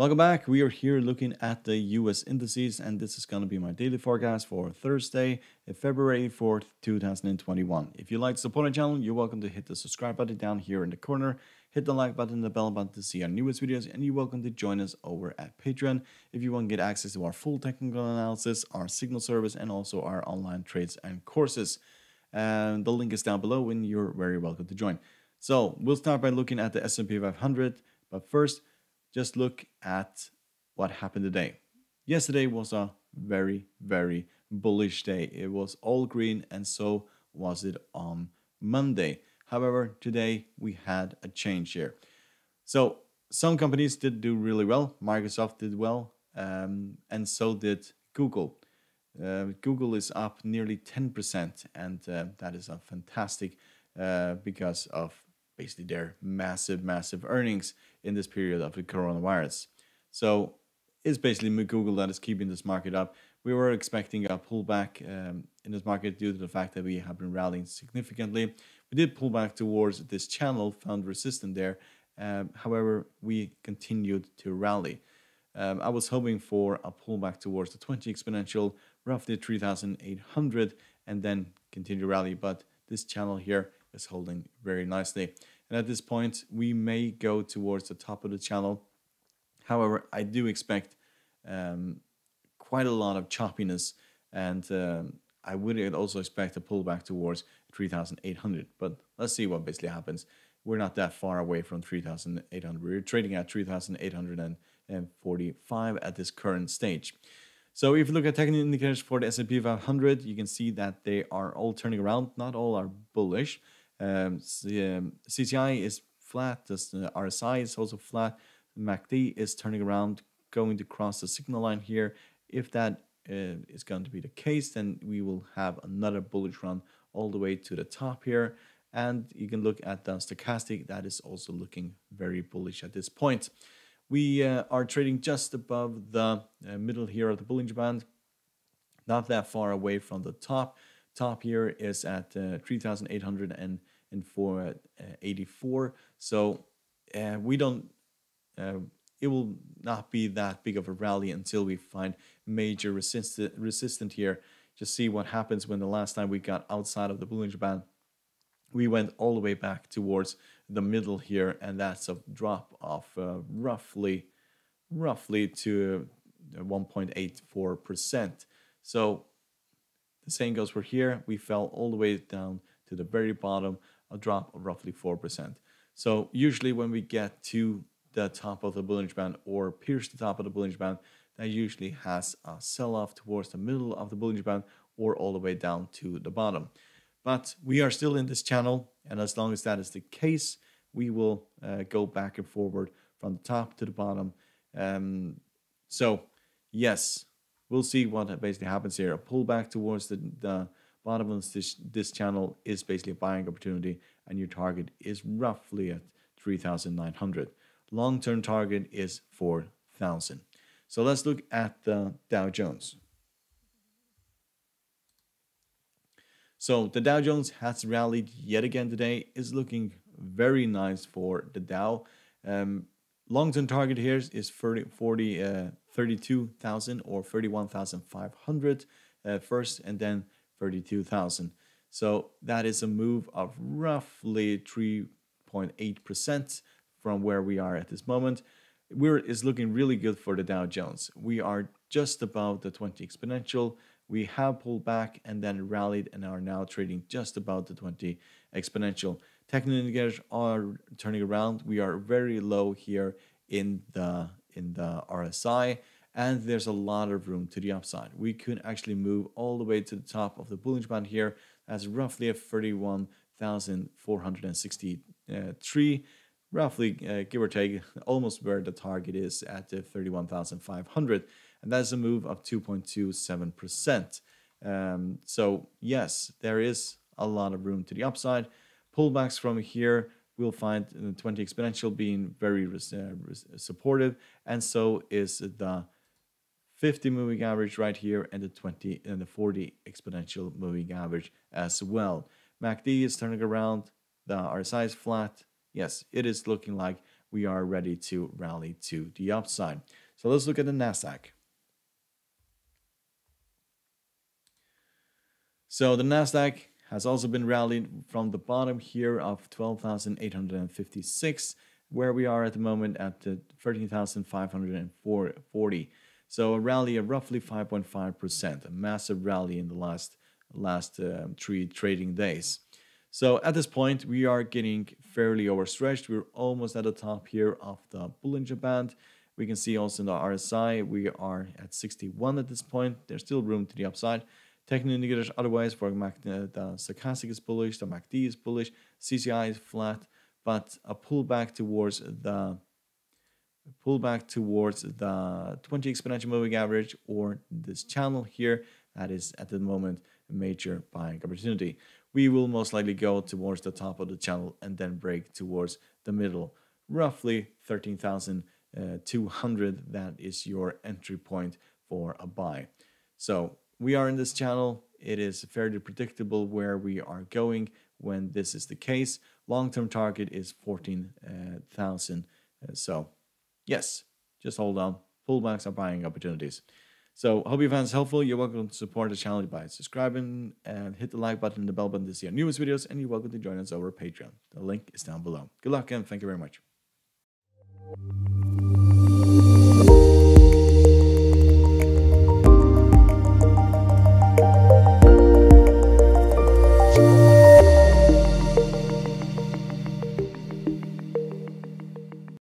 Welcome back. We are here looking at the US indices, and this is going to be my daily forecast for Thursday, eh, February 4th, 2021. If you like to support our channel, you're welcome to hit the subscribe button down here in the corner, hit the like button, the bell button to see our newest videos, and you're welcome to join us over at Patreon if you want to get access to our full technical analysis, our signal service, and also our online trades and courses. And the link is down below, and you're very welcome to join. So we'll start by looking at the S&P 500, but first just look at what happened today. Yesterday was a very, very bullish day. It was all green, and so was it on Monday. However, today we had a change here. So some companies did do really well. Microsoft did well, um, and so did Google. Uh, Google is up nearly 10%, and uh, that is a fantastic uh, because of basically their massive, massive earnings in this period of the coronavirus. So it's basically Google that is keeping this market up. We were expecting a pullback um, in this market due to the fact that we have been rallying significantly. We did pull back towards this channel, found resistance there. Um, however, we continued to rally. Um, I was hoping for a pullback towards the 20 exponential, roughly 3,800, and then continue to rally. But this channel here is holding very nicely. And at this point, we may go towards the top of the channel. However, I do expect um, quite a lot of choppiness and um, I would also expect a pullback towards 3,800. But let's see what basically happens. We're not that far away from 3,800. We're trading at 3,845 at this current stage. So if you look at technical indicators for the S&P 500, you can see that they are all turning around. Not all are bullish. Um, um, CCI is flat, the RSI is also flat, MACD is turning around, going to cross the signal line here. If that uh, is going to be the case, then we will have another bullish run all the way to the top here. And you can look at the stochastic, that is also looking very bullish at this point. We uh, are trading just above the uh, middle here of the Bollinger Band, not that far away from the top. Top here is at uh, 3,884. Uh, so uh, we don't, uh, it will not be that big of a rally until we find major resistant, resistant here. Just see what happens when the last time we got outside of the Bollinger Band. We went all the way back towards the middle here, and that's a drop of uh, roughly, roughly to 1.84%. So the same goes for here. We fell all the way down to the very bottom, a drop of roughly 4%. So usually when we get to the top of the Bollinger Band or pierce the top of the Bollinger Band, that usually has a sell-off towards the middle of the Bollinger Band or all the way down to the bottom. But we are still in this channel, and as long as that is the case, we will uh, go back and forward from the top to the bottom. Um, so, yes, we'll see what basically happens here. A pullback towards the, the bottom of this, this channel is basically a buying opportunity, and your target is roughly at 3,900. Long-term target is 4,000. So let's look at the Dow Jones. So the Dow Jones has rallied yet again today. is looking very nice for the Dow. Um, long-term target here is 30, 40, uh, 32,000 or 31,500 uh, first and then 32,000. So that is a move of roughly 3.8% from where we are at this moment. We're is looking really good for the Dow Jones. We are just about the 20 exponential. We have pulled back and then rallied and are now trading just about the 20 exponential. Technical indicators are turning around. We are very low here in the in the RSI and there's a lot of room to the upside. We could actually move all the way to the top of the Bollinger Band here. That's roughly at 31,463 roughly, uh, give or take, almost where the target is at uh, 31,500. And that's a move of 2.27%. Um, so, yes, there is a lot of room to the upside. Pullbacks from here, we'll find the 20 exponential being very uh, supportive, and so is the 50 moving average right here, and the 20 and the 40 exponential moving average as well. MACD is turning around, the RSI is flat, yes, it is looking like we are ready to rally to the upside. So let's look at the Nasdaq. So the Nasdaq has also been rallying from the bottom here of 12,856, where we are at the moment at the 13,540. So a rally of roughly 5.5%, a massive rally in the last last um, three trading days. So at this point, we are getting fairly overstretched. We're almost at the top here of the Bollinger Band. We can see also in the RSI, we are at 61 at this point. There's still room to the upside. Technical indicators otherwise for the, the stochastic is bullish, the MACD is bullish, CCI is flat, but a pullback towards the pullback towards the 20 exponential moving average or this channel here that is at the moment a major buying opportunity. We will most likely go towards the top of the channel and then break towards the middle, roughly 13,200. That is your entry point for a buy. So we are in this channel. It is fairly predictable where we are going when this is the case. Long-term target is 14,000. Uh, so Yes, just hold on. Pullbacks are buying opportunities. So, hope you found this helpful. You're welcome to support the channel by subscribing and hit the like button and the bell button to see our newest videos. And you're welcome to join us over Patreon. The link is down below. Good luck and thank you very much.